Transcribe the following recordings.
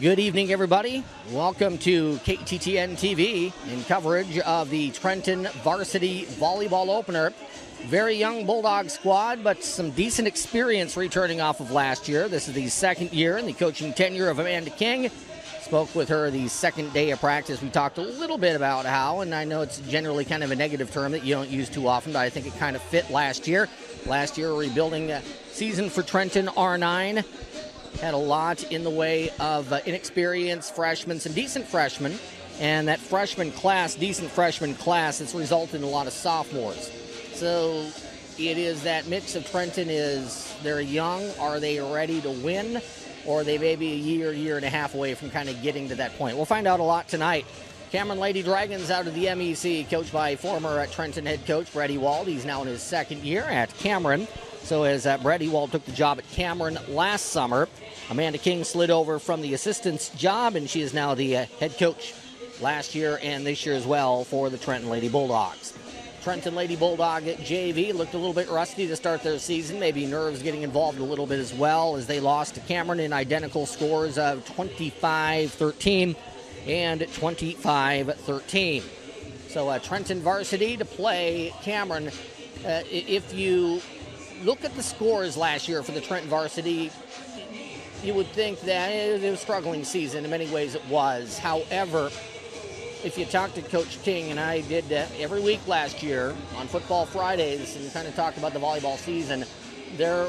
Good evening, everybody. Welcome to KTTN TV in coverage of the Trenton Varsity Volleyball Opener. Very young Bulldog squad, but some decent experience returning off of last year. This is the second year in the coaching tenure of Amanda King. Spoke with her the second day of practice. We talked a little bit about how, and I know it's generally kind of a negative term that you don't use too often, but I think it kind of fit last year. Last year, rebuilding the season for Trenton R9 had a lot in the way of uh, inexperienced freshmen, some decent freshmen, and that freshman class, decent freshman class, has resulted in a lot of sophomores. So it is that mix of Trenton is they're young, are they ready to win, or are they maybe a year, year and a half away from kind of getting to that point? We'll find out a lot tonight. Cameron Lady Dragons out of the MEC, coached by former uh, Trenton head coach Brett Ewald. He's now in his second year at Cameron. So as uh, Brett Ewald took the job at Cameron last summer, Amanda King slid over from the assistant's job, and she is now the uh, head coach last year and this year as well for the Trenton Lady Bulldogs. Trenton Lady Bulldog JV looked a little bit rusty to start their season. Maybe nerves getting involved a little bit as well as they lost to Cameron in identical scores of 25 13 and 25 13. So uh, Trenton varsity to play Cameron. Uh, if you look at the scores last year for the Trenton varsity, you would think that it was a struggling season. In many ways, it was. However, if you talk to Coach King, and I did every week last year on Football Fridays and kind of talked about the volleyball season, there,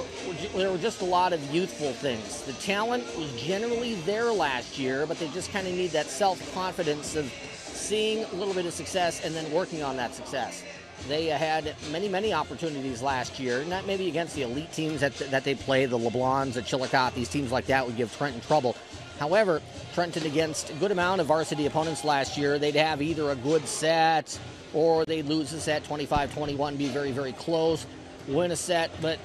there were just a lot of youthful things. The talent was generally there last year, but they just kind of need that self confidence of seeing a little bit of success and then working on that success. They had many, many opportunities last year, not maybe against the elite teams that, that they play, the LeBlonds, the Chillicothe, these teams like that would give Trenton trouble. However, Trenton against a good amount of varsity opponents last year, they'd have either a good set or they'd lose a set 25 21, be very, very close, win a set. But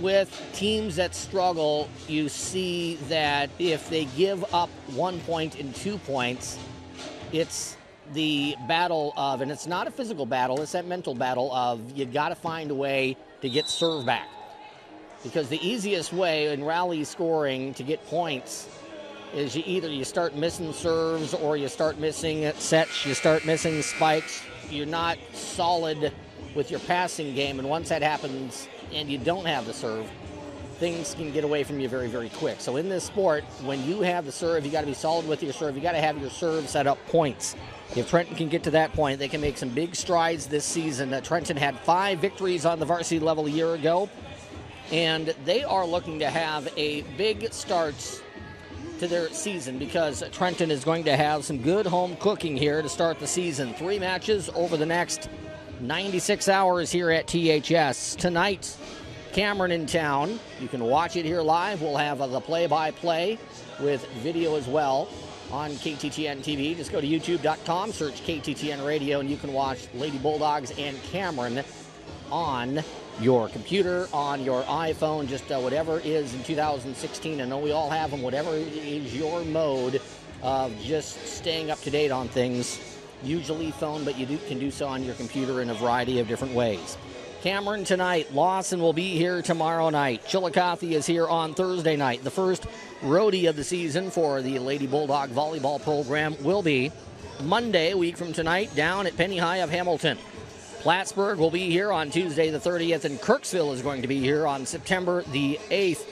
with teams that struggle, you see that if they give up one point and two points, it's the battle of, and it's not a physical battle, it's that mental battle of you got to find a way to get serve back. Because the easiest way in rally scoring to get points is you either you start missing serves or you start missing sets, you start missing spikes. You're not solid with your passing game, and once that happens and you don't have the serve, things can get away from you very, very quick. So in this sport, when you have the serve, you got to be solid with your serve. You got to have your serve set up points. If Trenton can get to that point, they can make some big strides this season. Uh, Trenton had five victories on the varsity level a year ago, and they are looking to have a big start to their season because Trenton is going to have some good home cooking here to start the season. Three matches over the next 96 hours here at THS. Tonight, Cameron in town. You can watch it here live. We'll have uh, the play by play with video as well on KTTN TV. Just go to youtube.com, search KTTN Radio, and you can watch Lady Bulldogs and Cameron on your computer, on your iPhone, just uh, whatever is in 2016. I know we all have them, whatever is your mode of just staying up to date on things. Usually phone, but you do, can do so on your computer in a variety of different ways. Cameron tonight. Lawson will be here tomorrow night. Chillicothe is here on Thursday night. The first roadie of the season for the Lady Bulldog volleyball program will be Monday, a week from tonight, down at Penney High of Hamilton. Plattsburgh will be here on Tuesday the 30th, and Kirksville is going to be here on September the 8th.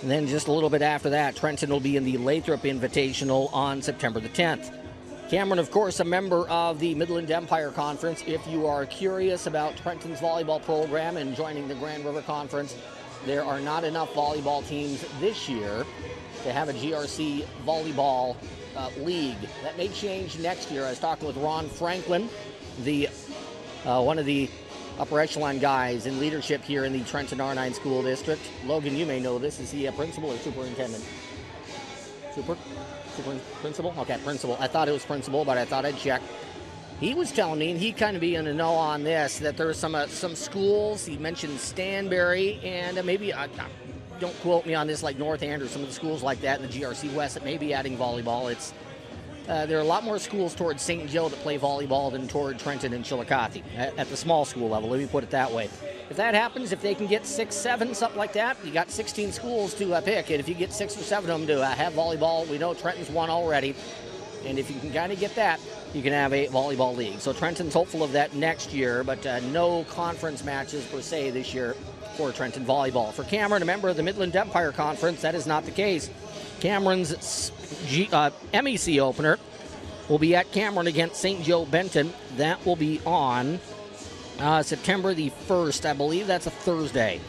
And then just a little bit after that, Trenton will be in the Lathrop Invitational on September the 10th. Cameron, of course, a member of the Midland Empire Conference. If you are curious about Trenton's volleyball program and joining the Grand River Conference, there are not enough volleyball teams this year to have a GRC volleyball uh, league. That may change next year. I was talking with Ron Franklin, the uh, one of the upper echelon guys in leadership here in the Trenton R9 School District. Logan, you may know this. Is he a principal or superintendent? Super? Super principal? Okay, principal. I thought it was principal, but I thought I'd check. He was telling me, and he kind of be in the know on this, that there are some uh, some schools. He mentioned Stanberry, and uh, maybe uh, don't quote me on this, like North End or some of the schools like that in the GRC West that may be adding volleyball. It's uh, there are a lot more schools towards St. Joe that play volleyball than toward Trenton and Chillicothe at, at, the small school level. Let me put it that way. if that happens, if they can get six, seven, something like that, you got 16 schools to uh, pick. And if you get six or seven of them to uh, have volleyball, we know Trenton's won already. And if you can kind of get that, you can have a volleyball league. So Trenton's hopeful of that next year, but uh, no conference matches per se this year for Trenton volleyball. For Cameron, a member of the Midland Empire Conference, that is not the case. Cameron's G, uh, MEC opener will be at Cameron against St. Joe Benton. That will be on uh, September the 1st. I believe that's a Thursday.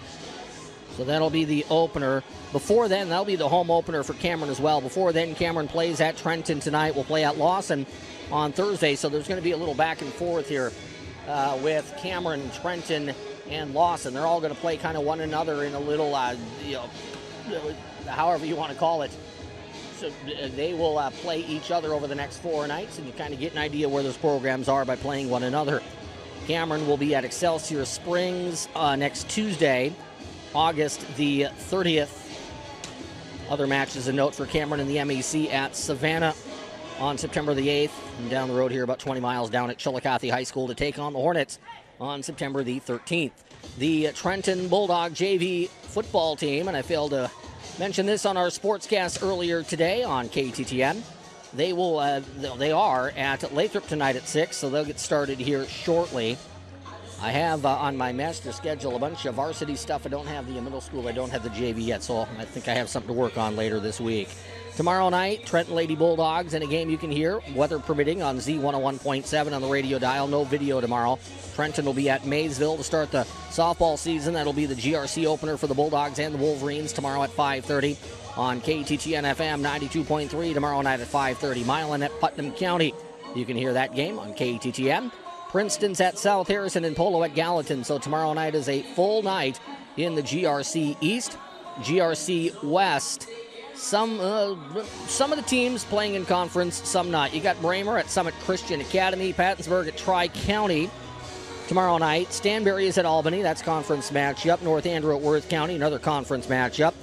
So that'll be the opener. Before then, that'll be the home opener for Cameron as well. Before then, Cameron plays at Trenton tonight. We'll play at Lawson on Thursday. So there's going to be a little back and forth here uh, with Cameron, Trenton, and Lawson. They're all going to play kind of one another in a little, uh, you know, however you want to call it. So uh, they will uh, play each other over the next four nights, and you kind of get an idea where those programs are by playing one another. Cameron will be at Excelsior Springs uh, next Tuesday, August the 30th. Other matches a note for Cameron and the MEC at Savannah on September the 8th, and down the road here about 20 miles down at Chillicothe High School to take on the Hornets on September the 13th. The Trenton Bulldog JV football team, and I failed to mention this on our sportscast earlier today on KTTN. They will, uh, they are at Lathrop tonight at six, so they'll get started here shortly. I have uh, on my master schedule a bunch of varsity stuff. I don't have the middle school. I don't have the JV yet, so I think I have something to work on later this week. Tomorrow night, Trenton Lady Bulldogs in a game you can hear, weather permitting, on Z101.7 on the radio dial. No video tomorrow. Trenton will be at Maysville to start the softball season. That'll be the GRC opener for the Bulldogs and the Wolverines tomorrow at 5:30 on KTTN FM 92.3 tomorrow night at 5:30. Milan at Putnam County. You can hear that game on KTTN. Princeton's at South Harrison and Polo at Gallatin. So tomorrow night is a full night in the GRC East, GRC West some uh, some of the teams playing in conference, some not. You got Braymer at Summit Christian Academy, Pattonsburg at Tri County tomorrow night. Stanberry is at Albany, that's conference matchup. North Andrew at Worth County, another conference matchup.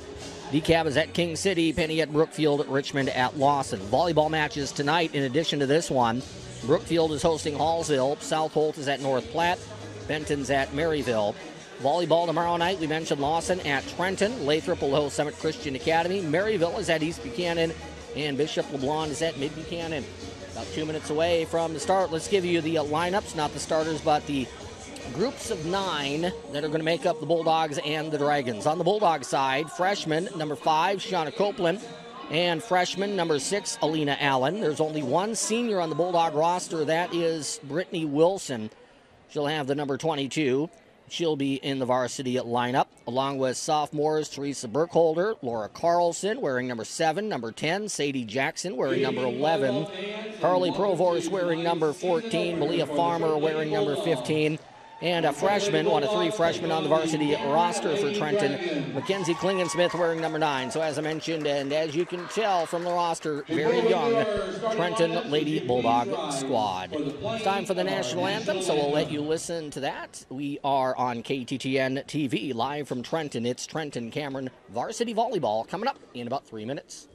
DeKalb is at King City, Penney at Brookfield, Richmond at Lawson. Volleyball matches tonight in addition to this one. Brookfield is hosting Hallsville, South Holt is at North Platte, Benton's at Maryville. Volleyball tomorrow night. We mentioned Lawson at Trenton. Lathrop will host Summit Christian Academy. Maryville is at East Buchanan. And Bishop LeBlond is at Mid Buchanan. About two minutes away from the start. Let's give you the uh, lineups, not the starters, but the groups of nine that are going to make up the Bulldogs and the Dragons. On the Bulldog side, freshman number five, Shauna Copeland, and freshman number six, Alina Allen. There's only one senior on the Bulldog roster. That is Brittany Wilson. She'll have the number 22. She'll be in the varsity lineup, along with sophomores Teresa Burkholder, Laura Carlson, wearing number 7, number 10, Sadie Jackson, wearing number 11, Carly Provorst, wearing number 14, Malia Farmer, wearing number 15, and a freshman, one of three freshmen on the varsity roster for Trenton, Mackenzie Klingensmith wearing number nine. So as I mentioned, and as you can tell from the roster, very young Trenton Lady Bulldog squad. It's time for the national anthem, so we'll let you listen to that. We are on KTTN TV, live from Trenton. It's Trenton Cameron Varsity Volleyball coming up in about three minutes.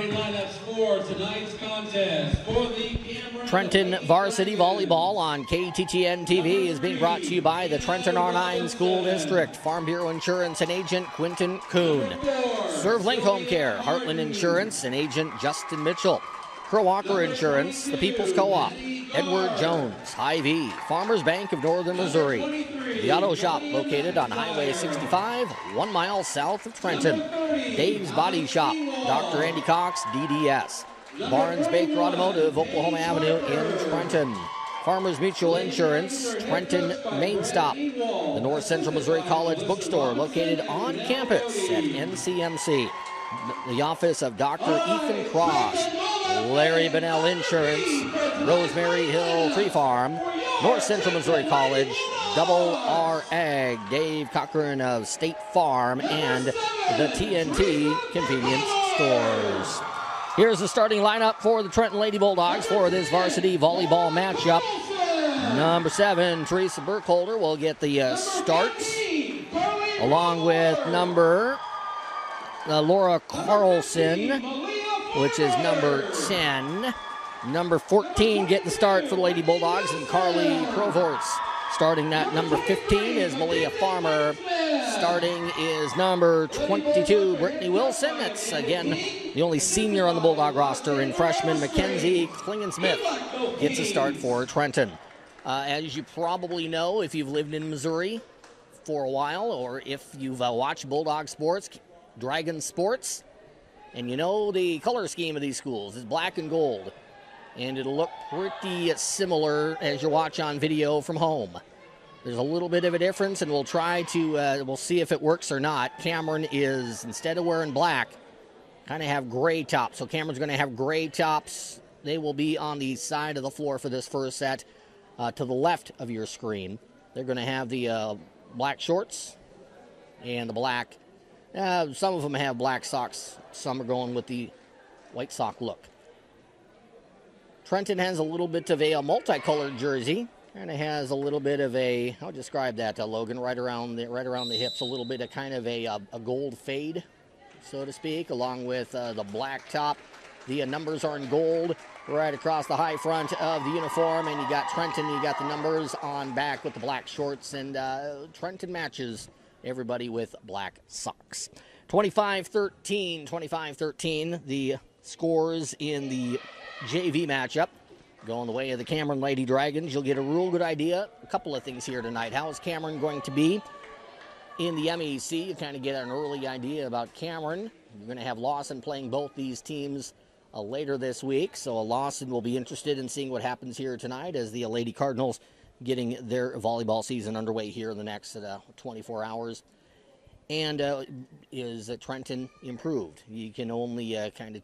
Starting lineups for tonight's contest for the Cameron Trenton Varsity Volleyball on KTTN TV is being brought to you by the Trenton R9 School District, Farm Bureau Insurance and agent Quinton Kuhn, Serve Link Home Care, Heartland Insurance and agent Justin Mitchell, Crow Walker Insurance, the People's Co-op, Edward Jones, Hy-Vee, Farmers Bank of Northern Missouri, the Auto Shop located on Highway 65, one mile south of Trenton, Dave's Body Shop, Dr. Andy Cox, DDS, Barnes Baker Automotive, Oklahoma Avenue in Trenton. Farmers Mutual Insurance, Trenton Main Stop. The North Central Missouri College Bookstore located on campus at NCMC. The office of Dr. Ethan Cross. Larry Bennell Insurance. Rosemary Hill Tree Farm. North Central Missouri College. Double R Ag. Dave Cochran of State Farm. And the TNT Convenience Stores. Here's the starting lineup for the Trenton Lady Bulldogs for this varsity volleyball matchup. Number seven, Teresa Burkholder will get the uh, starts, along with number uh, Laura Carlson, which is number 10. Number 14 getting the start for the Lady Bulldogs, and Carly Provorts. Starting at number 15 is Malia Farmer. Starting is number 22, Brittany Wilson. That's, again, the only senior on the Bulldog roster. And freshman Mackenzie Klingensmith gets a start for Trenton. Uh, as you probably know, if you've lived in Missouri for a while, or if you've uh, watched Bulldog sports, Dragon sports, and you know the color scheme of these schools is black and gold. And it'll look pretty similar as you watch on video from home. There's a little bit of a difference, and we'll try to, uh, we'll see if it works or not. Cameron is, instead of wearing black, kind of have gray tops. So Cameron's going to have gray tops. They will be on the side of the floor for this first set uh, to the left of your screen. They're going to have the uh, black shorts and the black. Uh, some of them have black socks. Some are going with the white sock look. Trenton has a little bit of a, a multicolored jersey. And it has a little bit of a, I'll describe that Logan, right around the right around the hips, a little bit of kind of a, a, a gold fade, so to speak, along with uh, the black top. The uh, numbers are in gold right across the high front of the uniform, and you got Trenton, you got the numbers on back with the black shorts, and uh, Trenton matches everybody with black socks. 25 13, 25 13, the scores in the JV matchup. Going the way of the Cameron Lady Dragons, you'll get a real good idea. A couple of things here tonight. How is Cameron going to be in the MEC? You kind of get an early idea about Cameron. You're going to have Lawson playing both these teams uh, later this week, so uh, Lawson will be interested in seeing what happens here tonight as the uh, Lady Cardinals getting their volleyball season underway here in the next uh, 24 hours. And uh, is Trenton improved? You can only kind of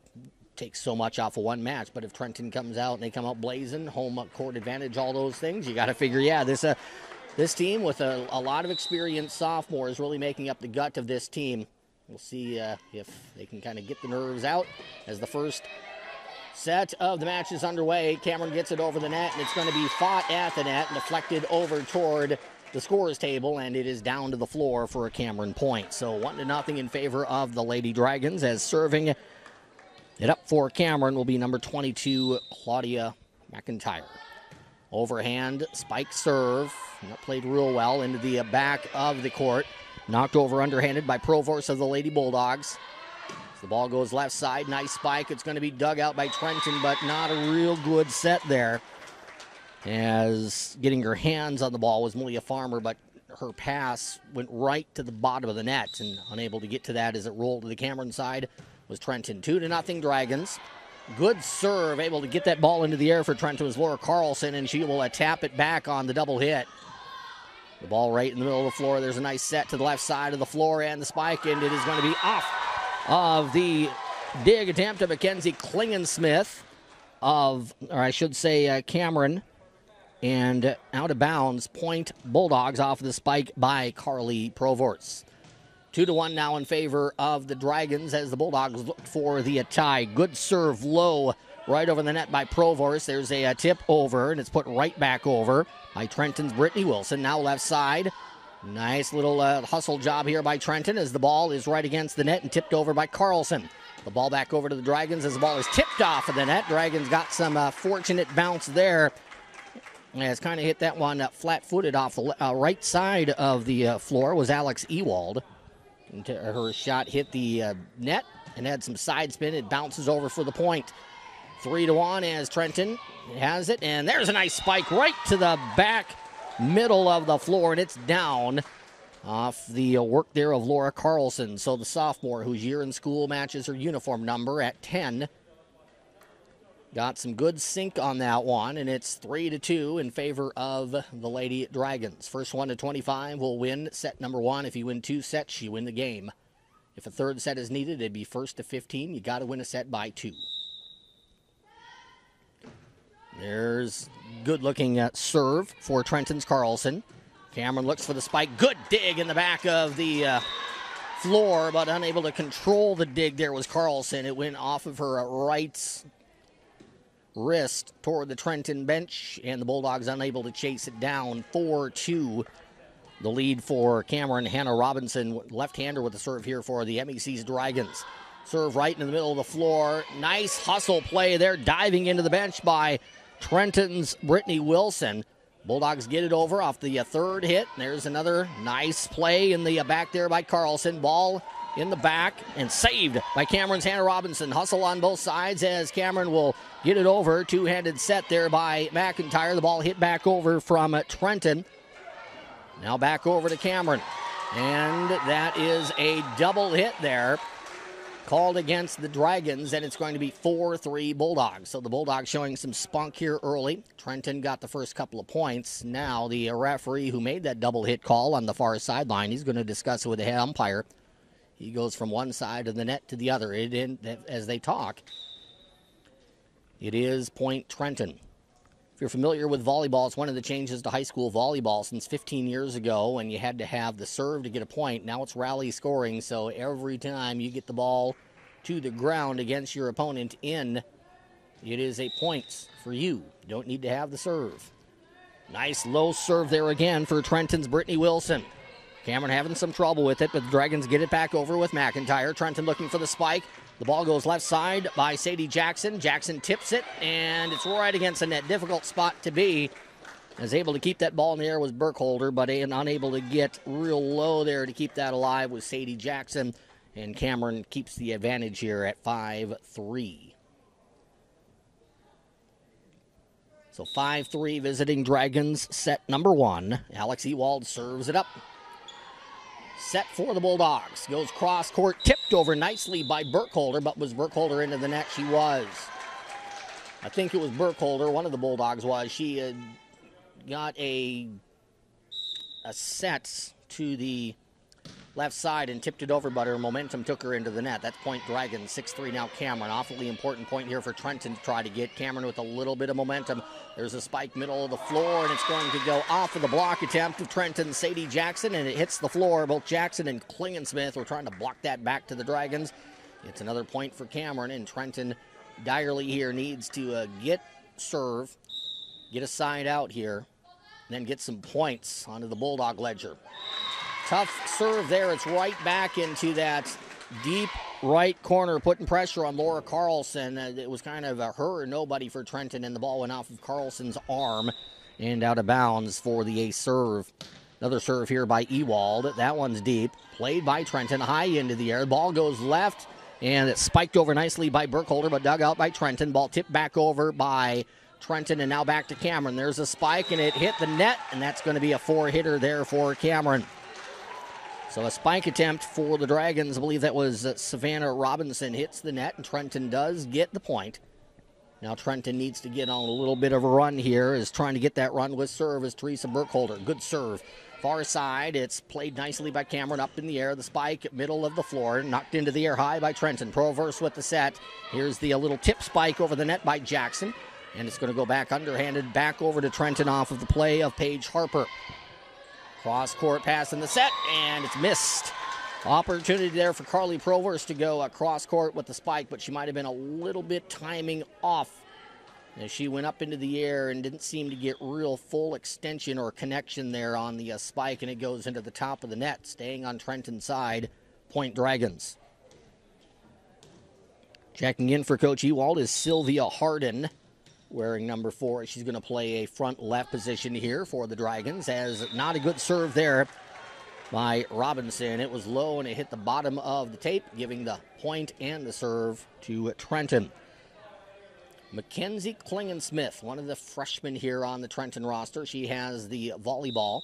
takes so much off of one match. But if Trenton comes out and they come out blazing, home court advantage, all those things, you got to figure, yeah, this uh, this team with a, a, lot of experienced sophomores really making up the gut of this team. We'll see uh, if they can kind of get the nerves out as the first set of the match is underway. Cameron gets it over the net, and it's going to be fought at the net deflected over toward the scores table, and it is down to the floor for a Cameron point. So one to nothing in favor of the Lady Dragons as serving it up for Cameron will be number 22, Claudia McIntyre. Overhand spike serve. That played real well into the back of the court. Knocked over underhanded by Provorce of the Lady Bulldogs. The ball goes left side. Nice spike. It's going to be dug out by Trenton, but not a real good set there. As getting her hands on the ball was Malia Farmer, but her pass went right to the bottom of the net and unable to get to that as it rolled to the Cameron side was Trenton. Two to nothing Dragons. Good serve, able to get that ball into the air for Trenton was Laura Carlson, and she will tap it back on the double hit. The ball right in the middle of the floor. There's a nice set to the left side of the floor, and the spike, and it is going to be off of the dig attempt of Mackenzie Klingensmith of, or I should say, uh, Cameron, and out of bounds. Point Bulldogs off of the spike by Carly Provorts. Two to one now in favor of the Dragons as the Bulldogs look for the tie. Good serve low right over the net by Provorce. There's a, a, tip over, and it's put right back over by Trenton's Brittany Wilson. Now left side. Nice little uh, hustle job here by Trenton as the ball is right against the net and tipped over by Carlson. The ball back over to the Dragons as the ball is tipped off of the net. Dragons got some uh, fortunate bounce there. Has kind of hit that one uh, flat-footed off the uh, right side of the uh, floor was Alex Ewald. Her shot hit the uh, net and had some side spin. It bounces over for the point. Three to one as Trenton has it, and there's a nice spike right to the back middle of the floor, and it's down off the work there of Laura Carlson. So the sophomore, whose year in school matches her uniform number at 10, got some good sink on that one, and it's three to two in favor of the Lady Dragons. First one to 25 will win set number one. If you win two sets, you win the game. If a third set is needed, it'd be first to 15. You got to win a set by two. There's good looking uh, serve for Trenton's Carlson. Cameron looks for the spike. Good dig in the back of the uh, floor, but unable to control the dig there was Carlson. It went off of her right wrist toward the Trenton bench, and the Bulldogs unable to chase it down. 4 2. The lead for Cameron Hannah Robinson, left hander with the serve here for the MEC's Dragons. Serve right in the middle of the floor. Nice hustle play there, diving into the bench by Trenton's Brittany Wilson. Bulldogs get it over off the uh, third hit. There's another nice play in the uh, back there by Carlson. Ball in the back and saved by Cameron's Hannah Robinson. Hustle on both sides as Cameron will get it over. Two handed set there by McIntyre. The ball hit back over from Trenton. Now back over to Cameron. And that is a double hit there called against the Dragons, and it's going to be 4 3 Bulldogs. So the Bulldogs showing some spunk here early. Trenton got the first couple of points. Now, the referee who made that double hit call on the far sideline, he's going to discuss it with the head umpire. He goes from one side of the net to the other it, in, as they talk. It is Point Trenton. If you're familiar with volleyball, it's one of the changes to high school volleyball since 15 years ago when you had to have the serve to get a point. Now it's rally scoring, so every time you get the ball to the ground against your opponent in, it is a points for you. you don't need to have the serve. Nice low serve there again for Trenton's Brittany Wilson. Cameron having some trouble with it, but the Dragons get it back over with McIntyre. Trenton looking for the spike. The ball goes left side by Sadie Jackson. Jackson tips it, and it's right against the net. Difficult spot to be. Is able to keep that ball in the air was Burkholder, but unable to get real low there to keep that alive was Sadie Jackson. And Cameron keeps the advantage here at 5 3. So 5 3 visiting Dragons, set number one. Alex Ewald serves it up set for the Bulldogs. Goes cross court, tipped over nicely by Burkholder, but was Burkholder into the net? She was. I think it was Burkholder, one of the Bulldogs was. She got a a set to the left side and tipped it over, but her momentum took her into the net. That's point Dragon, 6 3 now Cameron. Awfully important point here for Trenton to try to get Cameron with a little bit of momentum. There's a spike middle of the floor, and it's going to go off of the block attempt of Trenton Sadie Jackson, and it hits the floor. Both Jackson and Klingensmith were trying to block that back to the Dragons. It's another point for Cameron, and Trenton direly here needs to uh, get serve, get a side out here, and then get some points onto the Bulldog ledger. Tough serve there. It's right back into that deep right corner, putting pressure on Laura Carlson. Uh, it was kind of a her or nobody for Trenton, and the ball went off of Carlson's arm and out of bounds for the ace serve. Another serve here by Ewald. That one's deep. Played by Trenton, high into the air. The ball goes left, and it's spiked over nicely by Burkholder, but dug out by Trenton. Ball tipped back over by Trenton, and now back to Cameron. There's a spike, and it hit the net, and that's going to be a four hitter there for Cameron. So a spike attempt for the Dragons. I believe that was uh, Savannah Robinson hits the net, and Trenton does get the point. Now Trenton needs to get on a little bit of a run here. Is trying to get that run with serve as Teresa Burkholder. Good serve. Far side, it's played nicely by Cameron up in the air. The spike, middle of the floor, knocked into the air high by Trenton. Proverse with the set. Here's the little tip spike over the net by Jackson. And it's going to go back underhanded, back over to Trenton off of the play of Paige Harper. Cross court pass in the set, and it's missed. Opportunity there for Carly Proverse to go across court with the spike, but she might have been a little bit timing off as she went up into the air and didn't seem to get real full extension or connection there on the uh, spike, and it goes into the top of the net, staying on Trenton's side. Point Dragons. Checking in for Coach Ewald is Sylvia Harden, wearing number four. She's going to play a front left position here for the Dragons, as not a good serve there by Robinson. It was low and it hit the bottom of the tape, giving the point and the serve to Trenton. Mackenzie Klingensmith, one of the freshmen here on the Trenton roster. She has the volleyball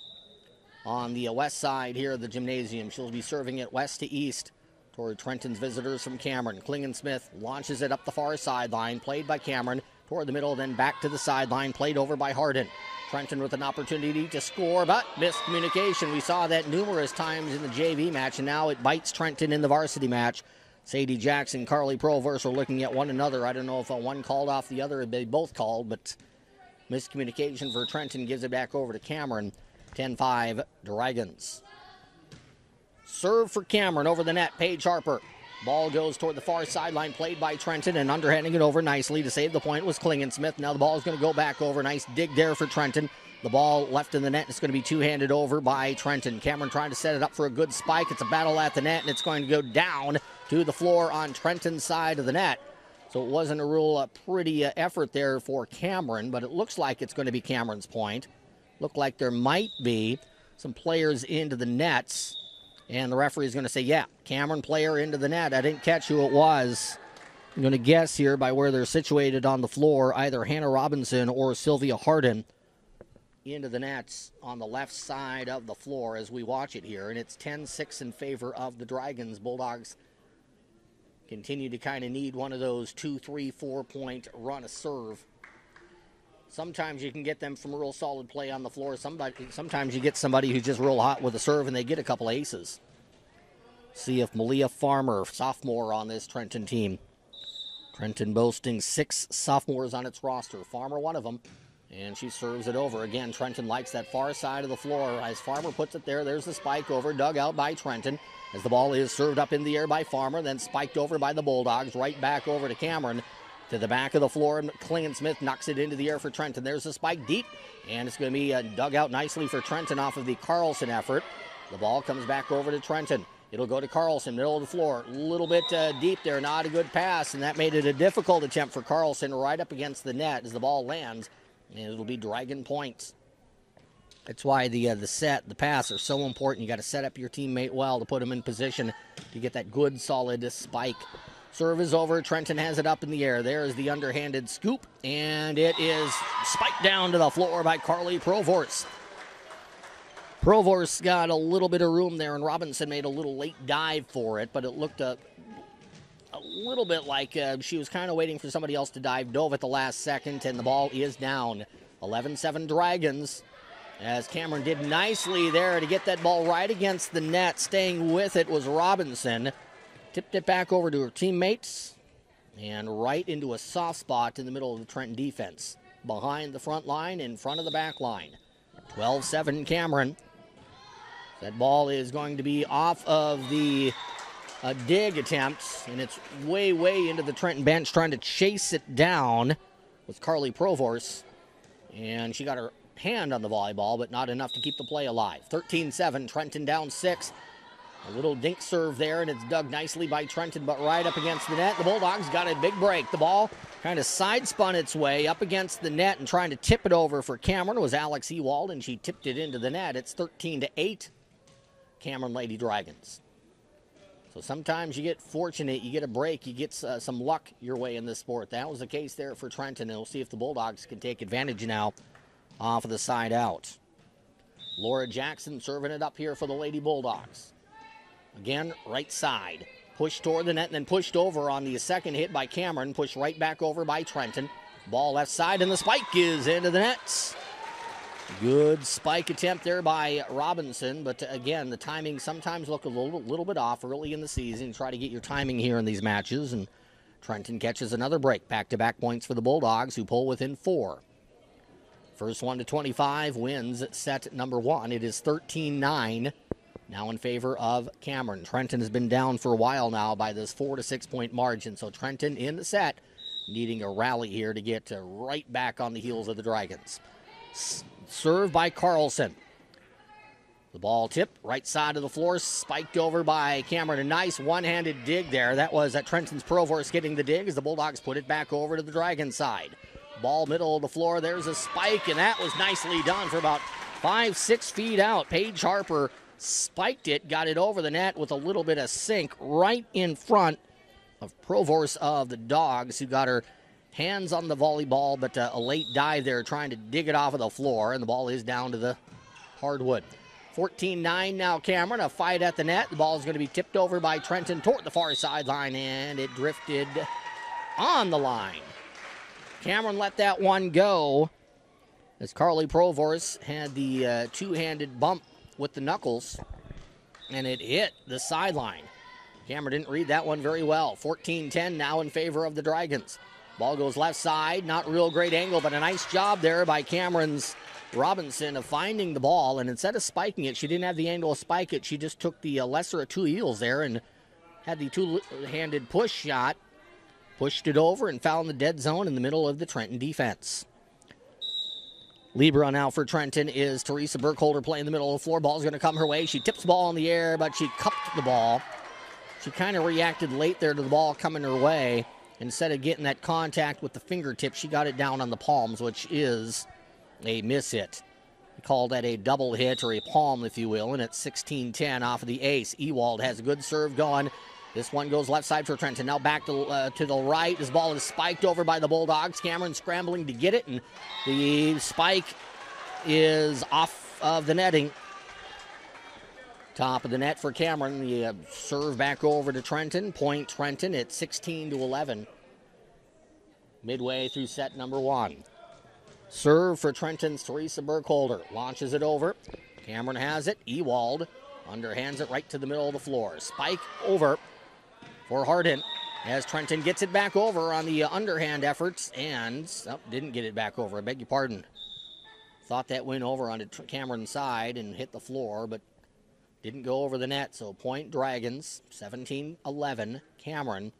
on the west side here of the gymnasium. She'll be serving it west to east toward Trenton's visitors from Cameron. Klingensmith launches it up the far sideline, played by Cameron toward the middle, then back to the sideline, played over by Harden. Trenton with an opportunity to score, but miscommunication. We saw that numerous times in the JV match, and now it bites Trenton in the varsity match. Sadie Jackson, Carly Provorst are looking at one another. I don't know if one called off the other, they both called, but miscommunication for Trenton gives it back over to Cameron. 10 5 Dragons. Serve for Cameron over the net. Paige Harper. Ball goes toward the far sideline, played by Trenton, and underhanding it over nicely to save the point was Klingensmith. Now the ball is going to go back over. Nice dig there for Trenton. The ball left in the net. It's going to be two handed over by Trenton. Cameron trying to set it up for a good spike. It's a battle at the net, and it's going to go down to the floor on Trenton's side of the net. So it wasn't a real uh, pretty uh, effort there for Cameron, but it looks like it's going to be Cameron's point. Look like there might be some players into the nets and the referee is going to say, yeah, Cameron player into the net. I didn't catch who it was. I'm going to guess here by where they're situated on the floor, either Hannah Robinson or Sylvia Harden into the nets on the left side of the floor as we watch it here. And it's 10 6 in favor of the Dragons. Bulldogs continue to kind of need one of those two, three, four point run a serve. Sometimes you can get them from a real solid play on the floor. Somebody, sometimes you get somebody who's just real hot with a serve and they get a couple aces. See if Malia Farmer, sophomore on this Trenton team. Trenton boasting six sophomores on its roster. Farmer, one of them. And she serves it over. Again, Trenton likes that far side of the floor. As Farmer puts it there, there's the spike over, dug out by Trenton. As the ball is served up in the air by Farmer, then spiked over by the Bulldogs, right back over to Cameron to the back of the floor. Klingensmith knocks it into the air for Trenton. There's a spike deep, and it's going to be uh, dug out nicely for Trenton off of the Carlson effort. The ball comes back over to Trenton. It'll go to Carlson, middle of the floor. A little bit uh, deep there, not a good pass, and that made it a difficult attempt for Carlson right up against the net as the ball lands, and it'll be Dragon points. That's why the uh, the set, the pass are so important. You got to set up your teammate well to put him in position to get that good, solid spike Serve is over. Trenton has it up in the air. There is the underhanded scoop, and it is spiked down to the floor by Carly Provorst. Provorst got a little bit of room there, and Robinson made a little late dive for it, but it looked a, a little bit like uh, she was kind of waiting for somebody else to dive, dove at the last second, and the ball is down. 11 7 Dragons. As Cameron did nicely there to get that ball right against the net, staying with it was Robinson. Tipped it back over to her teammates and right into a soft spot in the middle of the Trenton defense. Behind the front line, in front of the back line. 12 7 Cameron. That ball is going to be off of the uh, dig attempts, and it's way, way into the Trenton bench trying to chase it down with Carly Provorst. And she got her hand on the volleyball, but not enough to keep the play alive. 13 7, Trenton down six. A little dink serve there, and it's dug nicely by Trenton, but right up against the net. The Bulldogs got a big break. The ball kind of side spun its way up against the net and trying to tip it over for Cameron was Alex Ewald, and she tipped it into the net. It's 13 to 8. Cameron Lady Dragons. So sometimes you get fortunate, you get a break, you get uh, some luck your way in this sport. That was the case there for Trenton, and we'll see if the Bulldogs can take advantage now off of the side out. Laura Jackson serving it up here for the Lady Bulldogs. Again, right side. Pushed toward the net and then pushed over on the second hit by Cameron. Pushed right back over by Trenton. Ball left side and the spike is into the nets. Good spike attempt there by Robinson, but again, the timing sometimes look a little, little bit off early in the season. Try to get your timing here in these matches, and Trenton catches another break. Back to back points for the Bulldogs, who pull within four. First one to 25 wins set number one. It is 13 9 now in favor of Cameron. Trenton has been down for a while now by this four to six point margin. So Trenton in the set, needing a rally here to get to right back on the heels of the Dragons. S- served by Carlson. The ball tipped right side of the floor, spiked over by Cameron. A nice one handed dig there. That was at Trenton's Provorst getting the dig as the Bulldogs put it back over to the Dragon side. Ball middle of the floor. There's a spike, and that was nicely done for about five, six feet out. Paige Harper spiked it, got it over the net with a little bit of sink right in front of Provorst of the Dogs, who got her hands on the volleyball, but uh, a late dive there trying to dig it off of the floor, and the ball is down to the hardwood. 14 9 now, Cameron. A fight at the net. The ball is going to be tipped over by Trenton toward the far sideline, and it drifted on the line. Cameron let that one go as Carly Provorst had the uh, two handed bump with the knuckles, and it hit the sideline. Cameron didn't read that one very well. 14 10 now in favor of the Dragons. Ball goes left side, not real great angle, but a nice job there by Cameron's Robinson of finding the ball, and instead of spiking it, she didn't have the angle to spike it. She just took the uh, lesser of two eels there and had the two-handed push shot, pushed it over, and found the dead zone in the middle of the Trenton defense. Libero now for Trenton is Teresa Burkholder playing the middle of the floor. Ball's going to come her way. She tips the ball in the air, but she cupped the ball. She kind of reacted late there to the ball coming her way. Instead of getting that contact with the fingertip, she got it down on the palms, which is a miss hit. We call that a double hit or a palm, if you will, and it's 16 10 off of the ace. Ewald has a good serve going. This one goes left side for Trenton. Now back to, uh, to the right. This ball is spiked over by the Bulldogs. Cameron scrambling to get it, and the spike is off of the netting. Top of the net for Cameron. The uh, serve back over to Trenton. Point Trenton at 16 to 11. Midway through set number one. Serve for Trenton's Teresa Burkholder. Launches it over. Cameron has it. Ewald underhands it right to the middle of the floor. Spike over for Harden as Trenton gets it back over on the underhand efforts and oh, didn't get it back over. I beg your pardon. Thought that went over onto Cameron's side and hit the floor, but didn't go over the net. So point Dragons 17 11. Cameron.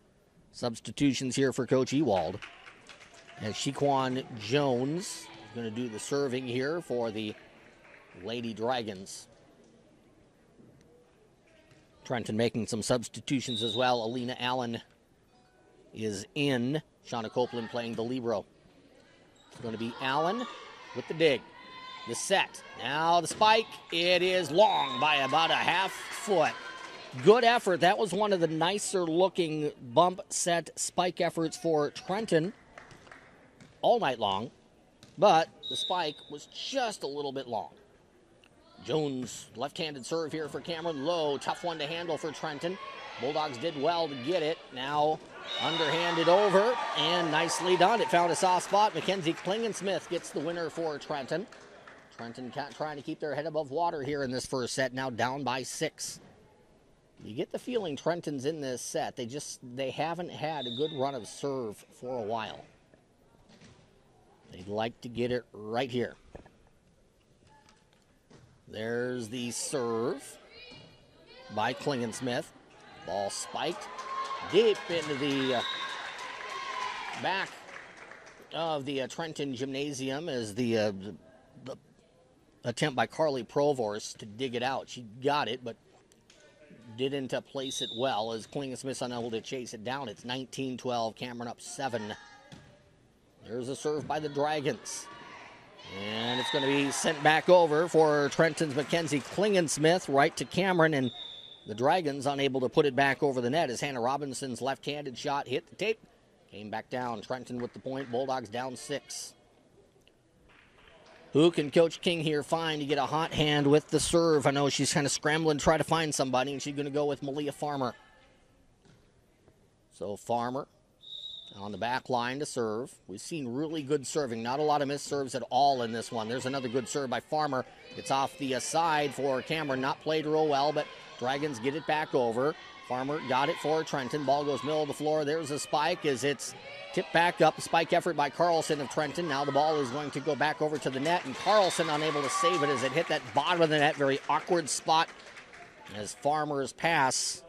Substitutions here for Coach Ewald. As Shequan Jones is going to do the serving here for the Lady Dragons. Trenton making some substitutions as well. Alina Allen is in. Shauna Copeland playing the Libero. It's going to be Allen with the dig. The set. Now the spike. It is long by about a half foot. Good effort. That was one of the nicer looking bump set spike efforts for Trenton all night long, but the spike was just a little bit long. Jones, left handed serve here for Cameron Lowe. Tough one to handle for Trenton. Bulldogs did well to get it. Now underhanded over and nicely done. It found a soft spot. Mackenzie Klingensmith gets the winner for Trenton. Trenton trying to keep their head above water here in this first set, now down by six. You get the feeling Trenton's in this set. They just they haven't had a good run of serve for a while. They'd like to get it right here. There's the serve by Klingensmith. Ball spiked deep into the uh, back of the uh, Trenton Gymnasium as the, uh, the, the, attempt by Carly Provorst to dig it out. She got it, but didn't uh, place it well as Klingensmith unable to chase it down. It's 19-12. Cameron up seven. There's a serve by the Dragons. And it's going to be sent back over for Trenton's Mackenzie Klingensmith right to Cameron. And the Dragons unable to put it back over the net as Hannah Robinson's left handed shot hit the tape. Came back down. Trenton with the point. Bulldogs down six. Who can Coach King here find to get a hot hand with the serve? I know she's kind of scrambling to try to find somebody, and she's going to go with Malia Farmer. So Farmer on the back line to serve. We've seen really good serving, not a lot of missed serves at all in this one. There's another good serve by Farmer. It's off the side for Cameron, not played real well, but Dragons get it back over. Farmer got it for Trenton. Ball goes middle of the floor. There's a spike as it's tipped back up. Spike effort by Carlson of Trenton. Now the ball is going to go back over to the net, and Carlson unable to save it as it hit that bottom of the net. Very awkward spot as Farmer's pass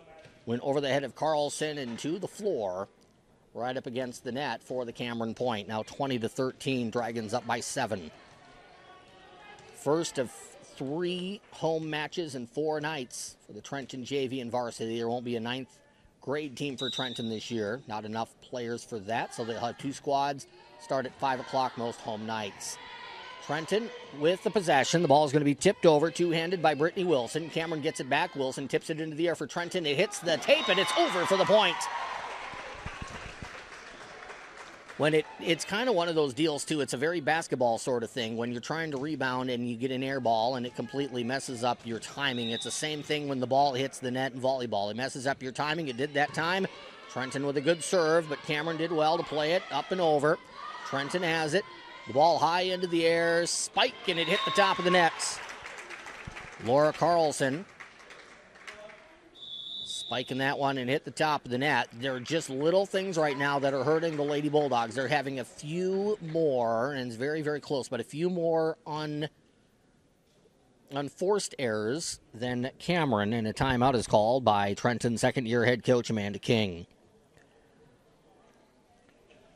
went over the head of Carlson and to the floor right up against the net for the Cameron point. Now 20 to 13, Dragons up by seven. First of three home matches and four nights for the Trenton JV and varsity. There won't be a ninth grade team for Trenton this year. Not enough players for that, so they'll have two squads start at 5 o'clock most home nights. Trenton with the possession. The ball is going to be tipped over, two handed by Brittany Wilson. Cameron gets it back. Wilson tips it into the air for Trenton. It hits the tape and it's over for the point. When it it's kind of one of those deals too. It's a very basketball sort of thing when you're trying to rebound and you get an air ball and it completely messes up your timing. It's the same thing when the ball hits the net in volleyball. It messes up your timing. It did that time. Trenton with a good serve, but Cameron did well to play it up and over. Trenton has it. The ball high into the air, spike, and it hit the top of the nets. Laura Carlson spiking that one and hit the top of the net. There are just little things right now that are hurting the Lady Bulldogs. They're having a few more, and it's very, very close, but a few more un, unforced errors than Cameron, and a timeout is called by Trenton second year head coach Amanda King.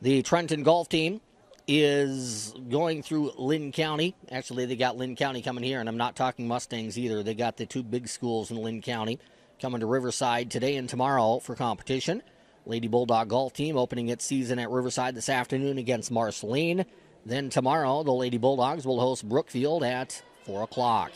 The Trenton golf team is going through Linn County. Actually, they got Linn County coming here, and I'm not talking Mustangs either. They got the two big schools in Linn County coming to Riverside today and tomorrow for competition. Lady Bulldog golf team opening its season at Riverside this afternoon against Marceline. Then tomorrow, the Lady Bulldogs will host Brookfield at 4 o'clock.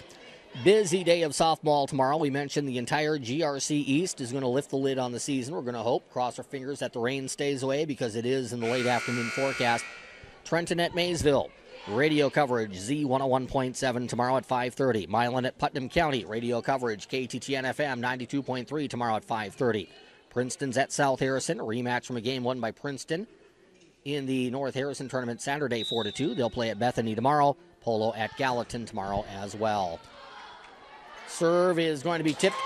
Busy day of softball tomorrow. We mentioned the entire GRC East is going to lift the lid on the season. We're going to hope, cross our fingers, that the rain stays away because it is in the late afternoon forecast. Trenton at Maysville. Radio coverage Z101.7 tomorrow at 5:30. Milan at Putnam County. Radio coverage KTTN FM 92.3 tomorrow at 5:30. Princeton's at South Harrison. Rematch from a game won by Princeton in the North Harrison tournament Saturday 4 to 2. They'll play at Bethany tomorrow. Polo at Gallatin tomorrow as well. Serve is going to be tipped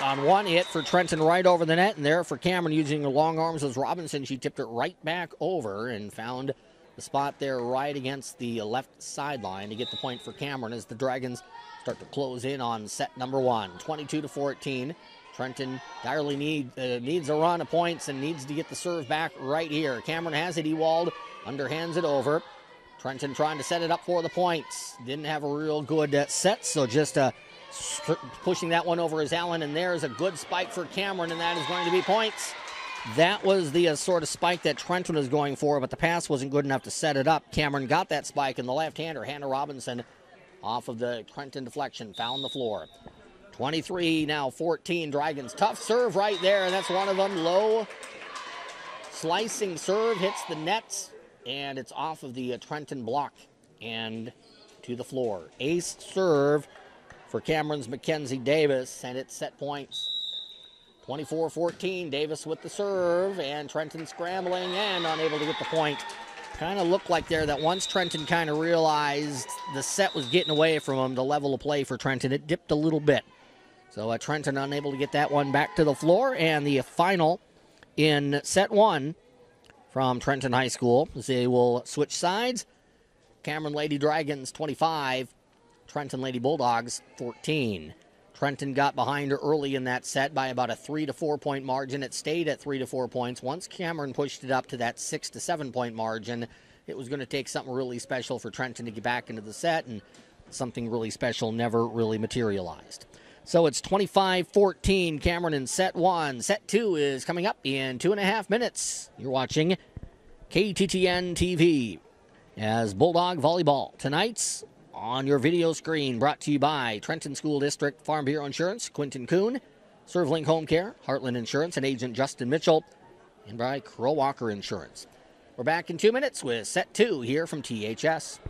on one hit for Trenton right over the net, and there for Cameron using the long arms was Robinson. She tipped it right back over and found the spot there right against the left sideline to get the point for Cameron as the Dragons start to close in on set number one, 22 to 14. Trenton direly need, uh, needs a run of points and needs to get the serve back right here. Cameron has it. Ewald underhands it over. Trenton trying to set it up for the points. Didn't have a real good uh, set, so just uh, pushing that one over is Allen, and there's a good spike for Cameron, and that is going to be points. That was the uh, sort of spike that Trenton was going for, but the pass wasn't good enough to set it up. Cameron got that spike, and the left-hander, Hannah Robinson, off of the Trenton deflection, found the floor. 23 now 14 Dragons. Tough serve right there, and that's one of them. Low slicing serve hits the nets, and it's off of the uh, Trenton block and to the floor. Ace serve for Cameron's Mackenzie Davis, and it's set points. 24 14. Davis with the serve, and Trenton scrambling and unable to get the point. Kind of looked like there that once Trenton kind of realized the set was getting away from him, the level of play for Trenton, it dipped a little bit. So uh, Trenton unable to get that one back to the floor, and the final in set one from Trenton High School. They will switch sides. Cameron Lady Dragons 25, Trenton Lady Bulldogs 14. Trenton got behind early in that set by about a three to four point margin. It stayed at three to four points. Once Cameron pushed it up to that six to seven point margin, it was going to take something really special for Trenton to get back into the set, and something really special never really materialized. So it's 25 14, Cameron in set one. Set two is coming up in two and a half minutes. You're watching KTTN TV as Bulldog Volleyball. Tonight's on your video screen, brought to you by Trenton School District Farm Bureau Insurance, Quinton Kuhn, ServLink Home Care, Heartland Insurance, and agent Justin Mitchell, and by Crow Walker Insurance. We're back in two minutes with set two here from THS.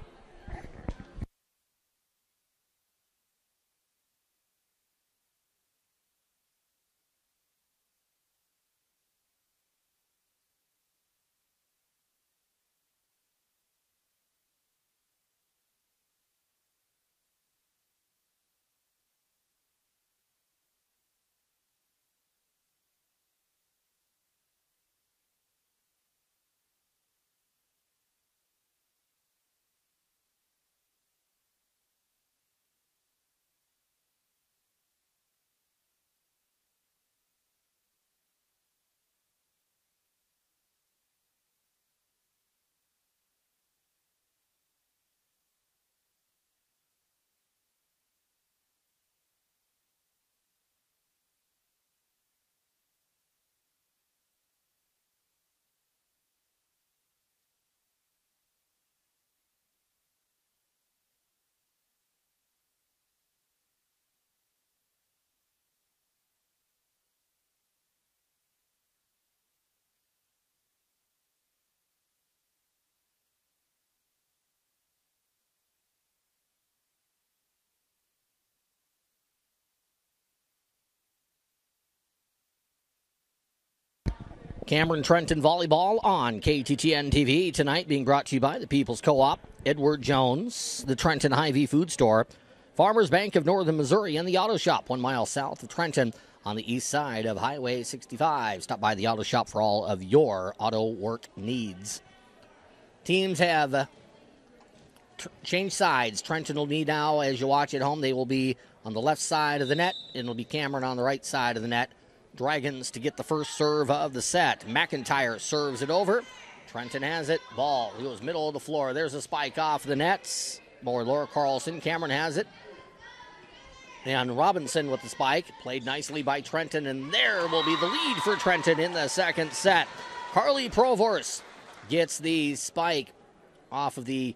Cameron Trenton Volleyball on KTTN TV tonight, being brought to you by the People's Co op, Edward Jones, the Trenton Hy-Vee Food Store, Farmers Bank of Northern Missouri, and the Auto Shop, one mile south of Trenton on the east side of Highway 65. Stop by the Auto Shop for all of your auto work needs. Teams have uh, tr- changed sides. Trenton will need now, as you watch at home, they will be on the left side of the net, and it'll be Cameron on the right side of the net. Dragons to get the first serve of the set. McIntyre serves it over. Trenton has it. Ball goes middle of the floor. There's a spike off the nets. More Laura Carlson. Cameron has it. And Robinson with the spike. Played nicely by Trenton. And there will be the lead for Trenton in the second set. Carly Provorst gets the spike off of the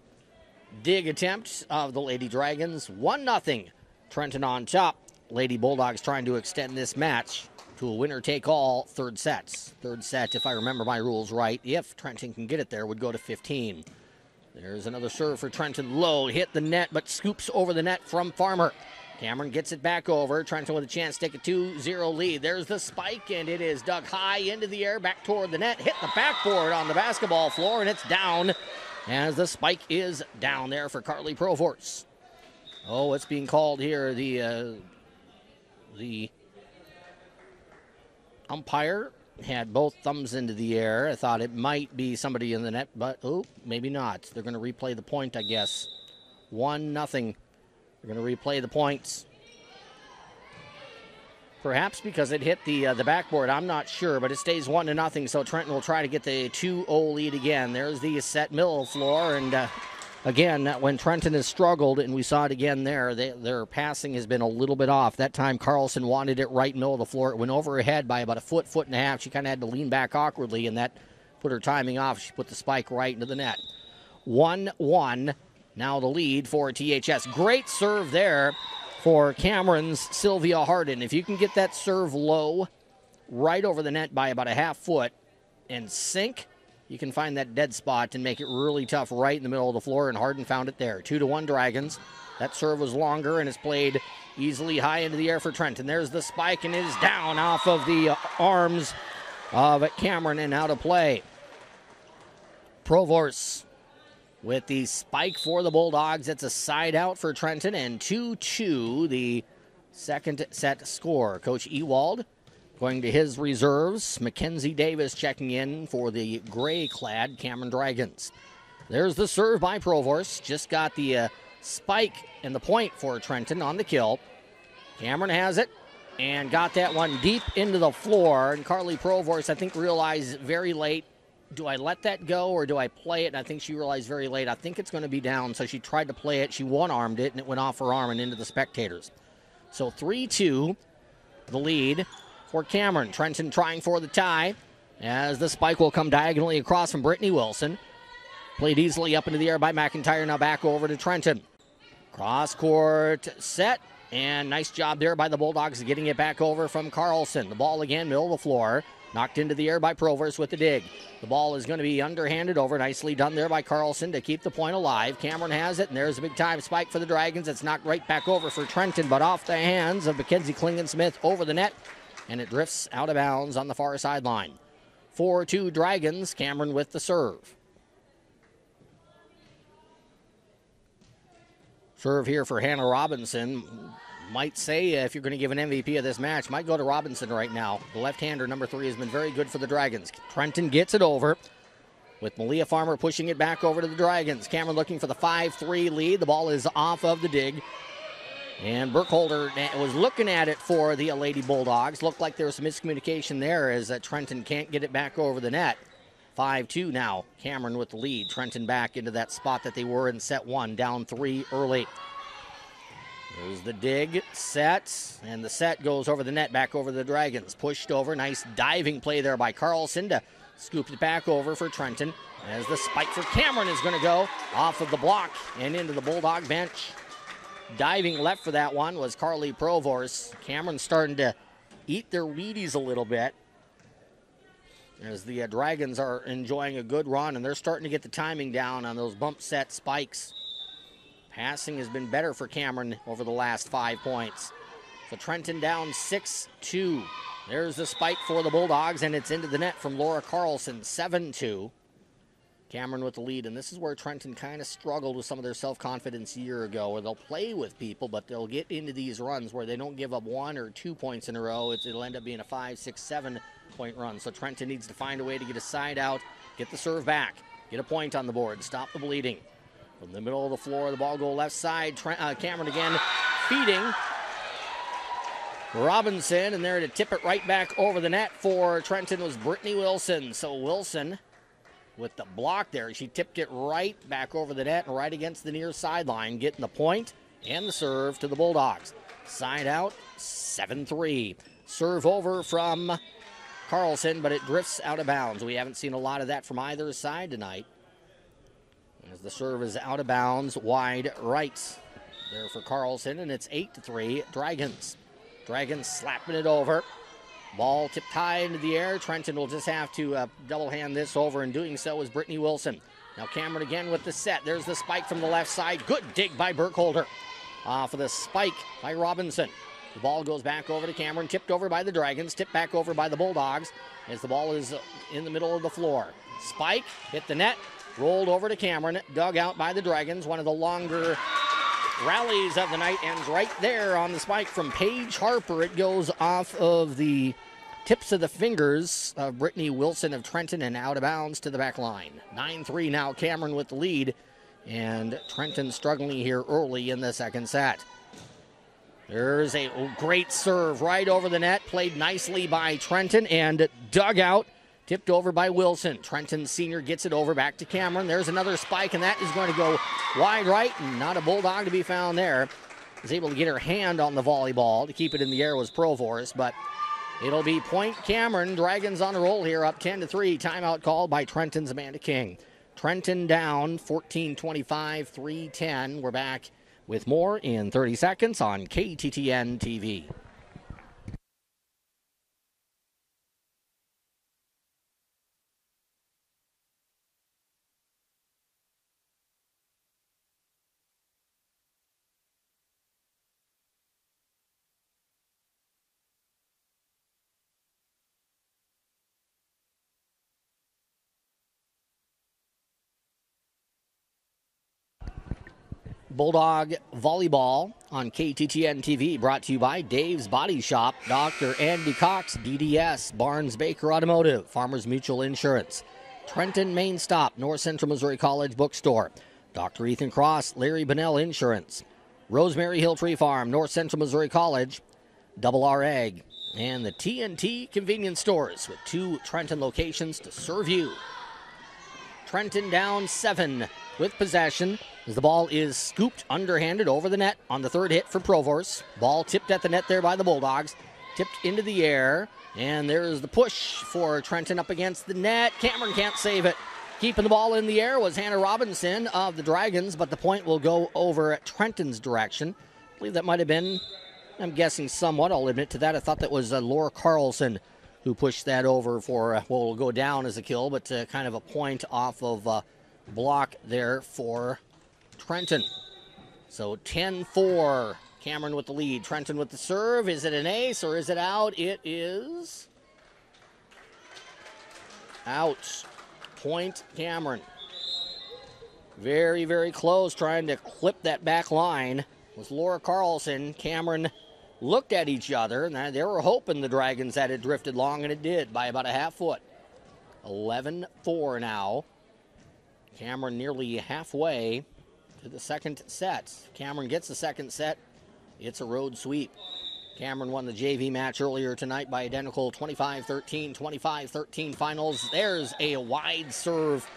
dig attempt of the Lady Dragons. 1 0. Trenton on top. Lady Bulldogs trying to extend this match to a winner take all third sets. Third set, if I remember my rules right, if Trenton can get it there, would go to 15. There's another serve for Trenton. Low hit the net, but scoops over the net from Farmer. Cameron gets it back over. Trenton with a chance to take a 2 0 lead. There's the spike, and it is dug high into the air, back toward the net. Hit the backboard on the basketball floor, and it's down as the spike is down there for Carly Provorst. Oh, it's being called here. The uh, the umpire had both thumbs into the air. I thought it might be somebody in the net, but oh, maybe not. They're going to replay the point, I guess. One nothing. They're going to replay the points. Perhaps because it hit the uh, the backboard. I'm not sure, but it stays one to nothing. So Trenton will try to get the 2-0 lead again. There's the set middle floor, and uh, again, when Trenton has struggled, and we saw it again there, they, their passing has been a little bit off. That time, Carlson wanted it right middle of the floor. It went over her head by about a foot, foot and a half. She kind of had to lean back awkwardly, and that put her timing off. She put the spike right into the net. 1 1. Now the lead for THS. Great serve there for Cameron's Sylvia Harden. If you can get that serve low, right over the net by about a half foot, and sink, you can find that dead spot and make it really tough right in the middle of the floor, and Harden found it there. Two to one Dragons. That serve was longer and is played easily high into the air for Trenton. There's the spike, and it is down off of the arms of Cameron and out of play. Provorst with the spike for the Bulldogs. It's a side out for Trenton, and 2 2, the second set score. Coach Ewald Going to his reserves, Mackenzie Davis checking in for the gray clad Cameron Dragons. There's the serve by Provorst. Just got the uh, spike and the point for Trenton on the kill. Cameron has it and got that one deep into the floor. And Carly Provorst, I think, realized very late do I let that go or do I play it? And I think she realized very late, I think it's going to be down. So she tried to play it. She one armed it and it went off her arm and into the spectators. So 3 2, the lead for Cameron. Trenton trying for the tie as the spike will come diagonally across from Brittany Wilson. Played easily up into the air by McIntyre. Now back over to Trenton. Cross court set. And nice job there by the Bulldogs getting it back over from Carlson. The ball again, middle of the floor. Knocked into the air by Provorst with the dig. The ball is going to be underhanded over. Nicely done there by Carlson to keep the point alive. Cameron has it, and there's a big time spike for the Dragons. It's knocked right back over for Trenton, but off the hands of Mackenzie Klingensmith over the net and it drifts out of bounds on the far sideline. 4 2 Dragons, Cameron with the serve. Serve here for Hannah Robinson. Might say uh, if you're going to give an MVP of this match, might go to Robinson right now. The left hander, number three, has been very good for the Dragons. Trenton gets it over with Malia Farmer pushing it back over to the Dragons. Cameron looking for the 5 3 lead. The ball is off of the dig. And Burkholder was looking at it for the Lady Bulldogs. Looked like there was some miscommunication there as uh, Trenton can't get it back over the net. 5 2 now. Cameron with the lead. Trenton back into that spot that they were in set one, down three early. There's the dig set, and the set goes over the net, back over the Dragons. Pushed over. Nice diving play there by Carlson to scoop it back over for Trenton. As the spike for Cameron is going to go off of the block and into the Bulldog bench. Diving left for that one was Carly Provorst. Cameron starting to eat their Wheaties a little bit as the uh, Dragons are enjoying a good run and they're starting to get the timing down on those bump set spikes. Passing has been better for Cameron over the last five points. So Trenton down 6 2. There's the spike for the Bulldogs, and it's into the net from Laura Carlson, 7 2. Cameron with the lead, and this is where Trenton kind of struggled with some of their self confidence a year ago, where they'll play with people, but they'll get into these runs where they don't give up one or two points in a row. it'll end up being a five, six, seven point run. So Trenton needs to find a way to get a side out, get the serve back, get a point on the board, stop the bleeding. From the middle of the floor, the ball go left side. Trent, uh, Cameron again feeding. Robinson, and there to tip it right back over the net for Trenton was Brittany Wilson. So Wilson with the block there. She tipped it right back over the net and right against the near sideline, getting the point and the serve to the Bulldogs. Side out, 7 3. Serve over from Carlson, but it drifts out of bounds. We haven't seen a lot of that from either side tonight. As the serve is out of bounds, wide right there for Carlson, and it's 8 3 Dragons. Dragons slapping it over. Ball tipped high into the air. Trenton will just have to uh, double hand this over, and doing so is Brittany Wilson. Now Cameron again with the set. There's the spike from the left side. Good dig by Burkholder. Off of the spike by Robinson. The ball goes back over to Cameron, tipped over by the Dragons, tipped back over by the Bulldogs as the ball is in the middle of the floor. Spike hit the net, rolled over to Cameron, dug out by the Dragons. One of the longer rallies of the night ends right there on the spike from Paige Harper. It goes off of the tips of the fingers of Brittany Wilson of Trenton and out of bounds to the back line. 9 3 now, Cameron with the lead, and Trenton struggling here early in the second set. There's a great serve right over the net, played nicely by Trenton and dug out, tipped over by Wilson. Trenton Sr. gets it over back to Cameron. There's another spike, and that is going to go wide right, and not a bulldog to be found there. Is able to get her hand on the volleyball to keep it in the air was Provorst, but It'll be point Cameron. Dragons on a roll here, up 10 to 3. Timeout called by Trenton's Amanda King. Trenton down 14 25, 3 10. We're back with more in 30 seconds on KTTN TV. Bulldog Volleyball on KTTN TV, brought to you by Dave's Body Shop, Dr. Andy Cox, DDS, Barnes Baker Automotive, Farmers Mutual Insurance, Trenton Main Stop, North Central Missouri College Bookstore, Dr. Ethan Cross, Larry Bennell Insurance, Rosemary Hill Tree Farm, North Central Missouri College, Double R Egg, and the TNT Convenience Stores with two Trenton locations to serve you. Trenton down seven with possession as the ball is scooped underhanded over the net on the third hit for Provorst. Ball tipped at the net there by the Bulldogs. Tipped into the air. And there's the push for Trenton up against the net. Cameron can't save it. Keeping the ball in the air was Hannah Robinson of the Dragons, but the point will go over at Trenton's direction. I believe that might have been, I'm guessing somewhat, I'll admit to that. I thought that was uh, Laura Carlson who pushed that over for uh, what will go down as a kill, but uh, kind of a point off of uh, block there for Trenton. So 10 4. Cameron with the lead. Trenton with the serve. Is it an ace or is it out? It is out. Point Cameron. Very, very close trying to clip that back line was Laura Carlson. Cameron looked at each other and they were hoping the Dragons had it drifted long, and it did by about a half foot. 11 4 now. Cameron nearly halfway to the second set. Cameron gets the second set. It's a road sweep. Cameron won the JV match earlier tonight by identical 25 13, 25 13 finals. There's a wide serve.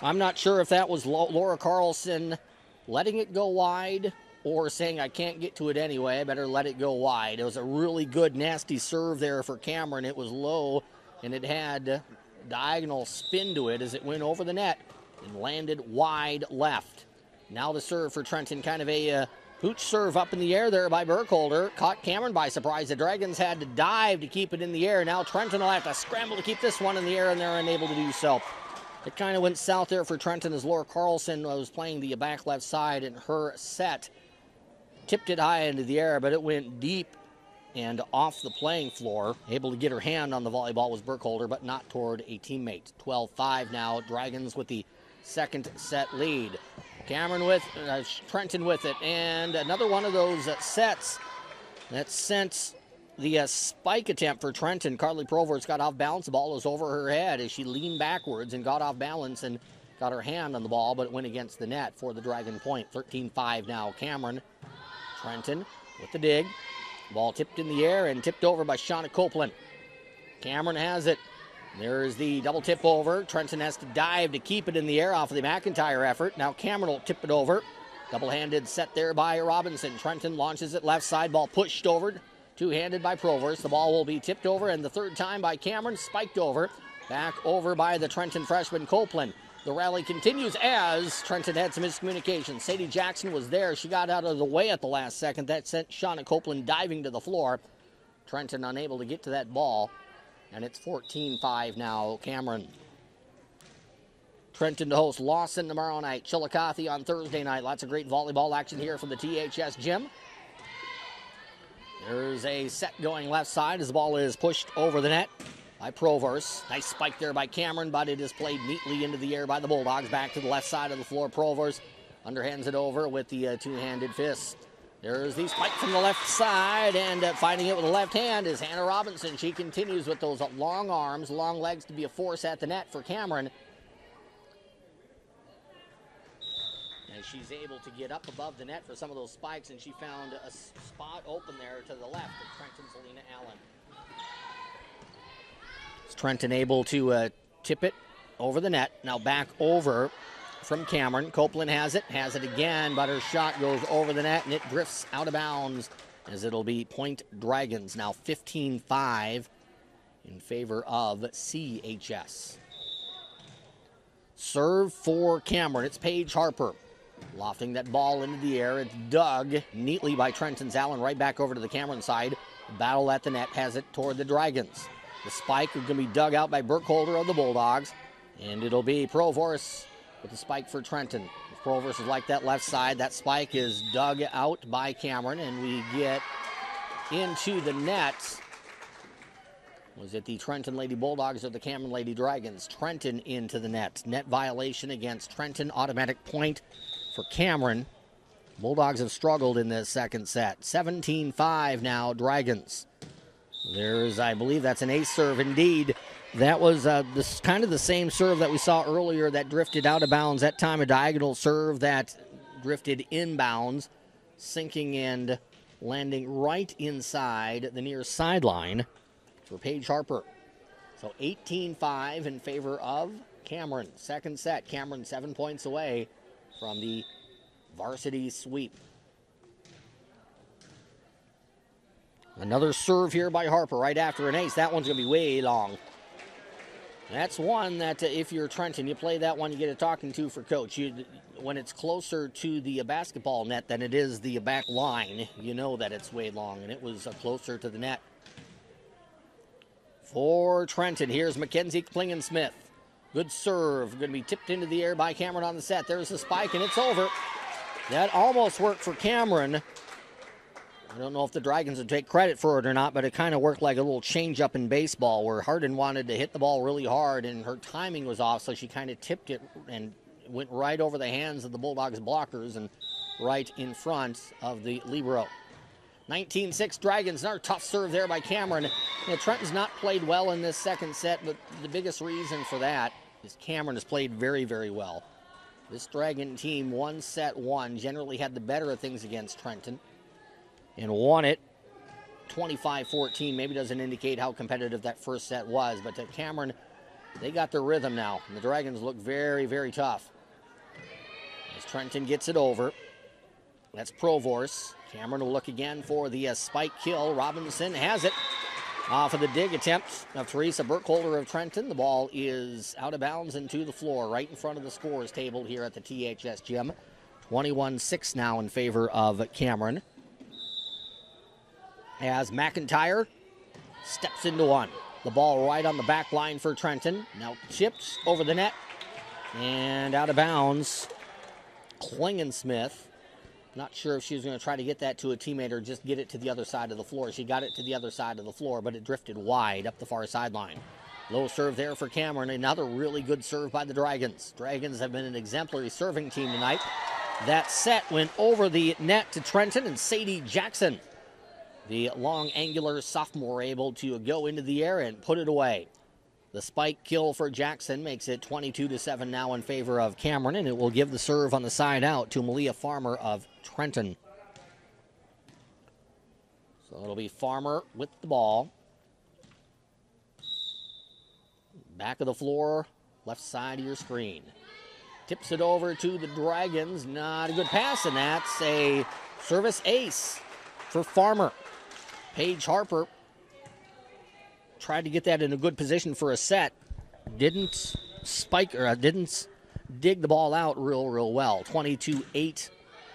I'm not sure if that was Laura Carlson letting it go wide or saying, I can't get to it anyway. I better let it go wide. It was a really good, nasty serve there for Cameron. It was low and it had diagonal spin to it as it went over the net and landed wide left. Now the serve for Trenton, kind of a uh, pooch serve up in the air there by Burkholder. Caught Cameron by surprise. The Dragons had to dive to keep it in the air. Now Trenton will have to scramble to keep this one in the air, and they're unable to do so. It kind of went south there for Trenton as Laura Carlson was playing the back left side in her set. Tipped it high into the air, but it went deep and off the playing floor. Able to get her hand on the volleyball was Burkholder, but not toward a teammate. 12 5 now. Dragons with the second set lead. Cameron with uh, Trenton with it, and another one of those uh, sets that sent the uh, spike attempt for Trenton. Carly Provorst got off balance. The ball was over her head as she leaned backwards and got off balance and got her hand on the ball, but it went against the net for the Dragon point. 13 5 now. Cameron, Trenton with the dig. Ball tipped in the air and tipped over by Shauna Copeland. Cameron has it. There's the double tip over. Trenton has to dive to keep it in the air off of the McIntyre effort. Now Cameron will tip it over. Double handed set there by Robinson. Trenton launches it left side. Ball pushed over. Two handed by Provorst. The ball will be tipped over, and the third time by Cameron, spiked over. Back over by the Trenton freshman Copeland. The rally continues as Trenton had some miscommunication. Sadie Jackson was there. She got out of the way at the last second. That sent Shauna Copeland diving to the floor. Trenton unable to get to that ball. And it's 14 5 now. Cameron. Trenton to host Lawson tomorrow night. Chillicothe on Thursday night. Lots of great volleyball action here from the THS gym. There's a set going left side as the ball is pushed over the net by Provorst. Nice spike there by Cameron, but it is played neatly into the air by the Bulldogs. Back to the left side of the floor. Provorst underhands it over with the uh, two-handed fist. There's the spike from the left side, and uh, finding it with the left hand is Hannah Robinson. She continues with those long arms, long legs to be a force at the net for Cameron. And she's able to get up above the net for some of those spikes, and she found a spot open there to the left of Trenton's Alina Allen. Trenton able to uh, tip it over the net? Now back over from Cameron. Copeland has it, has it again, but her shot goes over the net and it drifts out of bounds as it'll be Point Dragons now 15 5 in favor of CHS. Serve for Cameron. It's Paige Harper. Lofting that ball into the air. It's dug neatly by Trenton's Allen right back over to the Cameron side. Battle at the net has it toward the Dragons. The spike is going to be dug out by Burkholder of the Bulldogs. And it'll be Provorst with the spike for Trenton. If is like that left side, that spike is dug out by Cameron, and we get into the net. Was it the Trenton Lady Bulldogs or the Cameron Lady Dragons? Trenton into the net. Net violation against Trenton. Automatic point for Cameron. Bulldogs have struggled in this second set. 17 5 now, Dragons. There's, I believe that's an ace serve indeed. That was uh, this kind of the same serve that we saw earlier that drifted out of bounds. That time a diagonal serve that drifted inbounds, sinking and landing right inside the near sideline for Paige Harper. So 18 5 in favor of Cameron. Second set, Cameron seven points away from the varsity sweep. Another serve here by Harper right after an ace. That one's going to be way long. That's one that uh, if you're Trenton, you play that one, you get a talking to for coach. You, when it's closer to the basketball net than it is the back line, you know that it's way long, and it was uh, closer to the net. For Trenton, here's Mackenzie Klingensmith. Good serve, going to be tipped into the air by Cameron on the set. There's the spike, and it's over. That almost worked for Cameron. I don't know if the Dragons would take credit for it or not, but it kind of worked like a little change up in baseball where Harden wanted to hit the ball really hard and her timing was off, so she kind of tipped it and went right over the hands of the Bulldogs blockers and right in front of the Libero. 19 6 Dragons. Another tough serve there by Cameron. You know, Trenton's not played well in this second set, but the biggest reason for that is Cameron has played very, very well. This Dragon team, won set one, generally had the better of things against Trenton and won it 25 14. Maybe doesn't indicate how competitive that first set was, but to Cameron, they got their rhythm now. And the Dragons look very, very tough. As Trenton gets it over, that's Provorst. Cameron will look again for the uh, spike kill. Robinson has it off of the dig attempt of Teresa Burkholder of Trenton. The ball is out of bounds and to the floor, right in front of the scores table here at the THS gym. 21 6 now in favor of Cameron as McIntyre steps into one. The ball right on the back line for Trenton. Now chips over the net and out of bounds. Klingensmith Not sure if she was going to try to get that to a teammate or just get it to the other side of the floor. She got it to the other side of the floor, but it drifted wide up the far sideline. Low serve there for Cameron. Another really good serve by the Dragons. Dragons have been an exemplary serving team tonight. That set went over the net to Trenton and Sadie Jackson. The long, angular sophomore able to go into the air and put it away. The spike kill for Jackson makes it 22 to 7 now in favor of Cameron, and it will give the serve on the side out to Malia Farmer of Trenton. So it'll be Farmer with the ball. Back of the floor, left side of your screen. Tips it over to the Dragons. Not a good pass, and that's a service ace for Farmer. Paige Harper tried to get that in a good position for a set. Didn't spike or uh, didn't dig the ball out real, real well. 22 8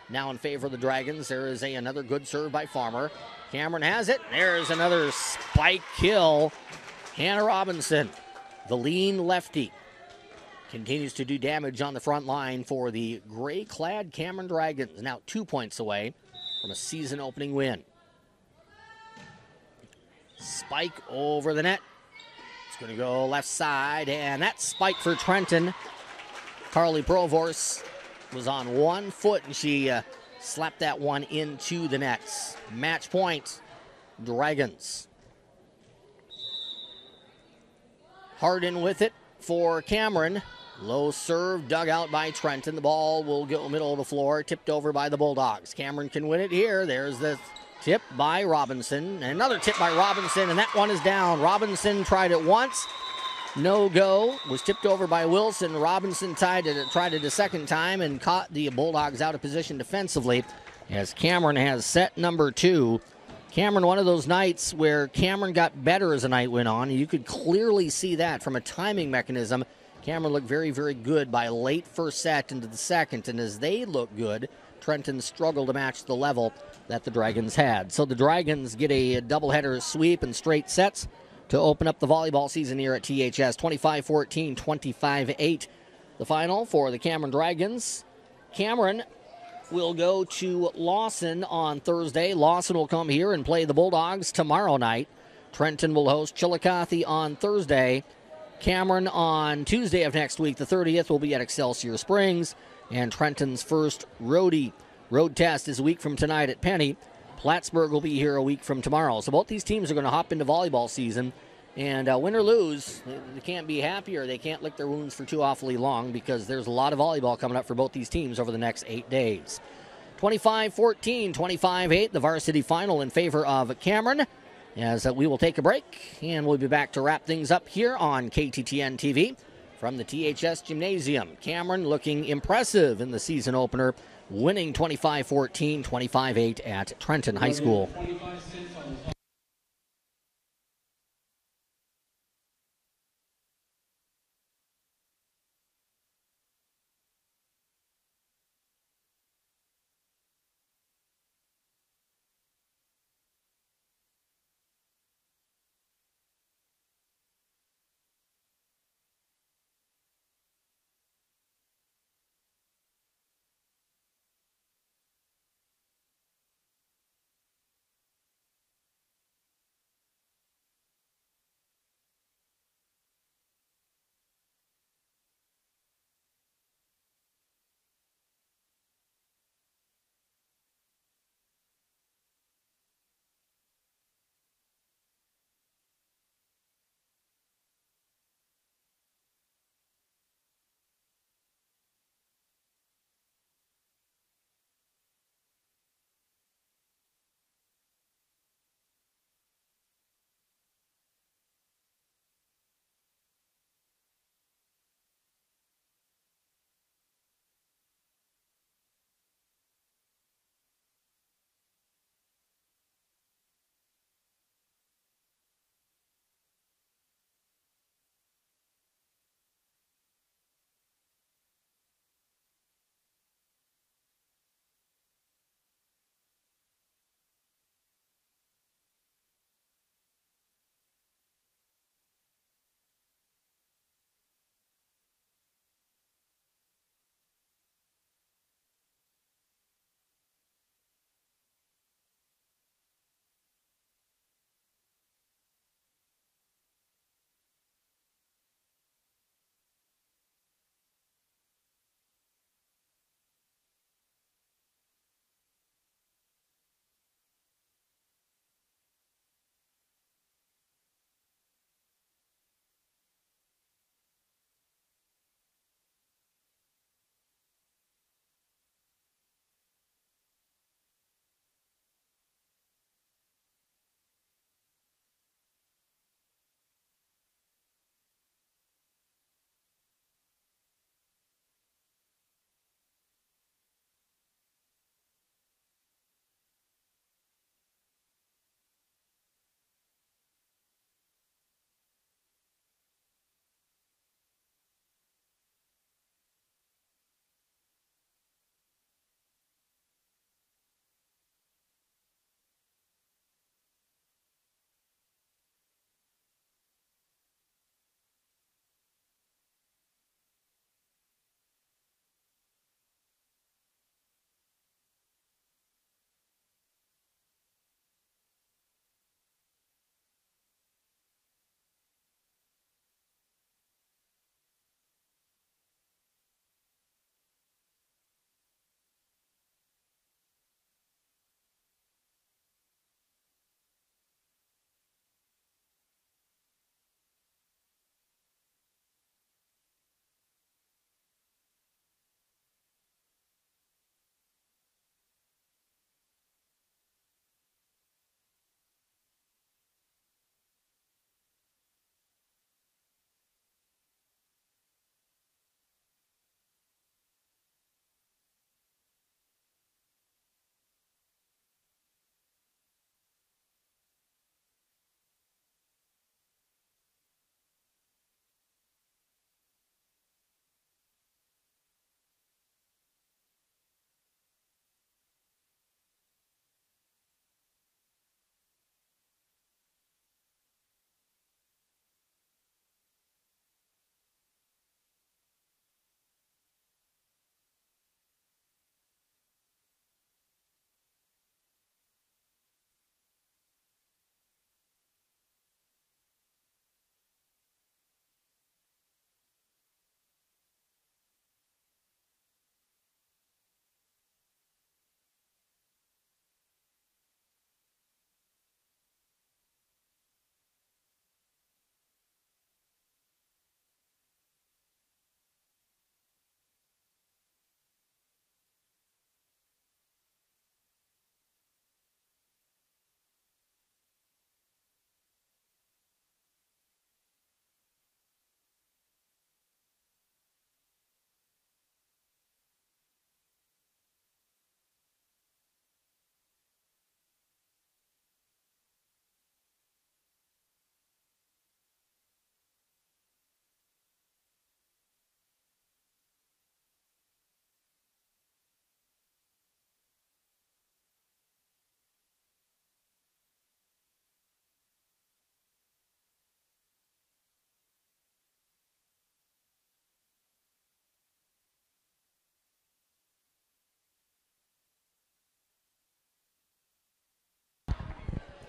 now in favor of the Dragons. There is a, another good serve by Farmer. Cameron has it. There's another spike kill. Hannah Robinson, the lean lefty, continues to do damage on the front line for the gray clad Cameron Dragons. Now two points away from a season opening win. Spike over the net. It's going to go left side, and that spike for Trenton. Carly Provorst was on one foot, and she uh, slapped that one into the nets. Match point, Dragons. Harden with it for Cameron. Low serve dug out by Trenton. The ball will go middle of the floor, tipped over by the Bulldogs. Cameron can win it here. There's the Tip by Robinson. Another tip by Robinson, and that one is down. Robinson tried it once. No go. Was tipped over by Wilson. Robinson tied it, tried it a second time and caught the Bulldogs out of position defensively as Cameron has set number two. Cameron, one of those nights where Cameron got better as the night went on. You could clearly see that from a timing mechanism. Cameron looked very, very good by late first set into the second, and as they look good, Trenton struggled to match the level that the Dragons had. So the Dragons get a doubleheader sweep and straight sets to open up the volleyball season here at THS 25 14, 25 8. The final for the Cameron Dragons. Cameron will go to Lawson on Thursday. Lawson will come here and play the Bulldogs tomorrow night. Trenton will host Chillicothe on Thursday. Cameron on Tuesday of next week, the 30th, will be at Excelsior Springs. And Trenton's first roadie Road test is a week from tonight at Penney. Plattsburgh will be here a week from tomorrow. So both these teams are going to hop into volleyball season. And uh, win or lose, they can't be happier. they can't lick their wounds for too awfully long because there's a lot of volleyball coming up for both these teams over the next eight days. 25 14, 25 8, the varsity final in favor of Cameron. As uh, we will take a break and we'll be back to wrap things up here on KTTN TV from the THS Gymnasium. Cameron looking impressive in the season opener winning 25 14, 25 8 at Trenton High School.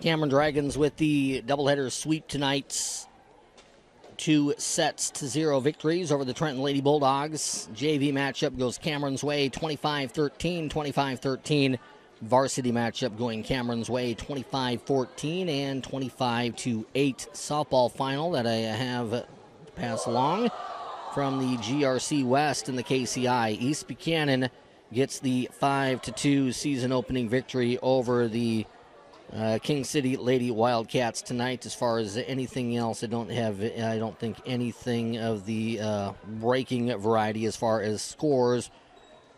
Cameron Dragons with the doubleheader sweep tonight's Two sets to zero victories over the Trenton Lady Bulldogs. JV matchup goes Cameron's way 25 13, 25 13. Varsity matchup going Cameron's way 25 14 and 25 to 8. Softball final that I have to pass along from the GRC West and the KCI. East Buchanan gets the 5 to 2 season opening victory over the uh, King City Lady Wildcats tonight. As far as anything else, I don't have. I don't think anything of the uh, breaking variety as far as scores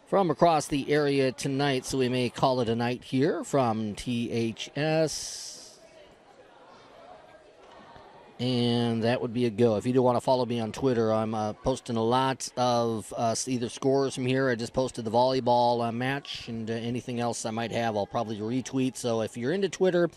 from across the area tonight. So we may call it a night here from THS. And that would be a go. If you do want to follow me on Twitter, I'm uh, posting a lot of uh, either scores from here. I just posted the volleyball uh, match and uh, anything else I might have, I'll probably retweet. So if you're into Twitter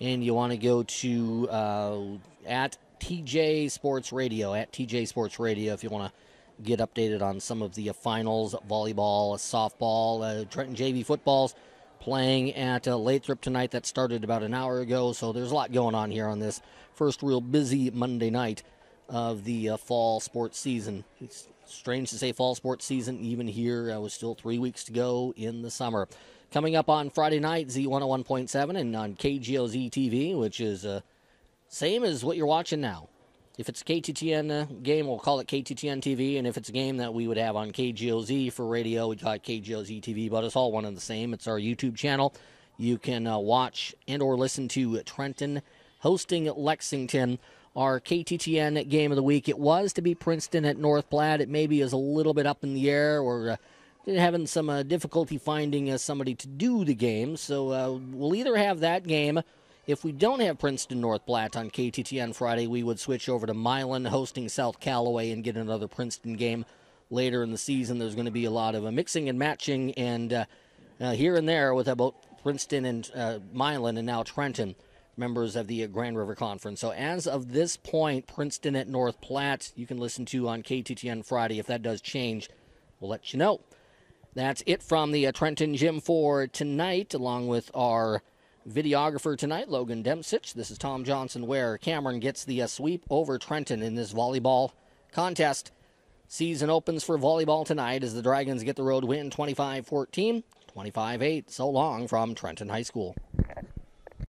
and you want to go to uh, at TJ Sports Radio, at TJ Sports Radio, if you want to get updated on some of the uh, finals, volleyball, softball, Trenton JV footballs playing at uh, Lathrop tonight. That started about an hour ago, so there's a lot going on here on this first real busy Monday night of the uh, fall sports season. It's strange to say fall sports season, even here. I was still three weeks to go in the summer. Coming up on Friday night, Z101.7 and on KGOZ TV, which is uh, same as what you're watching now. If it's a KTTN uh, game, we'll call it KTTN TV. And if it's a game that we would have on KGOZ for radio, we call it KGOZ TV. But it's all one and the same. It's our YouTube channel. You can uh, watch and or listen to Trenton hosting Lexington. Our KTTN game of the week. It was to be Princeton at North Platte. It maybe is a little bit up in the air. We're uh, having some uh, difficulty finding uh, somebody to do the game. So uh, we'll either have that game if we don't have Princeton North Platte on KTTN Friday, we would switch over to Milan hosting South Callaway and get another Princeton game later in the season. There's going to be a lot of uh, mixing and matching and uh, here and there with about Princeton and Milan and now Trenton, members of the Grand River Conference. So as of this point, Princeton at North Platte, you can listen to on KTTN Friday. If that does change, we'll let you know. That's it from the uh, Trenton Gym for tonight, along with our videographer tonight, Logan Demsich. This is Tom Johnson, where Cameron gets the uh, sweep over Trenton in this volleyball contest. Season opens for volleyball tonight as the Dragons get the road win 25 14, 25 8. So long from Trenton High School.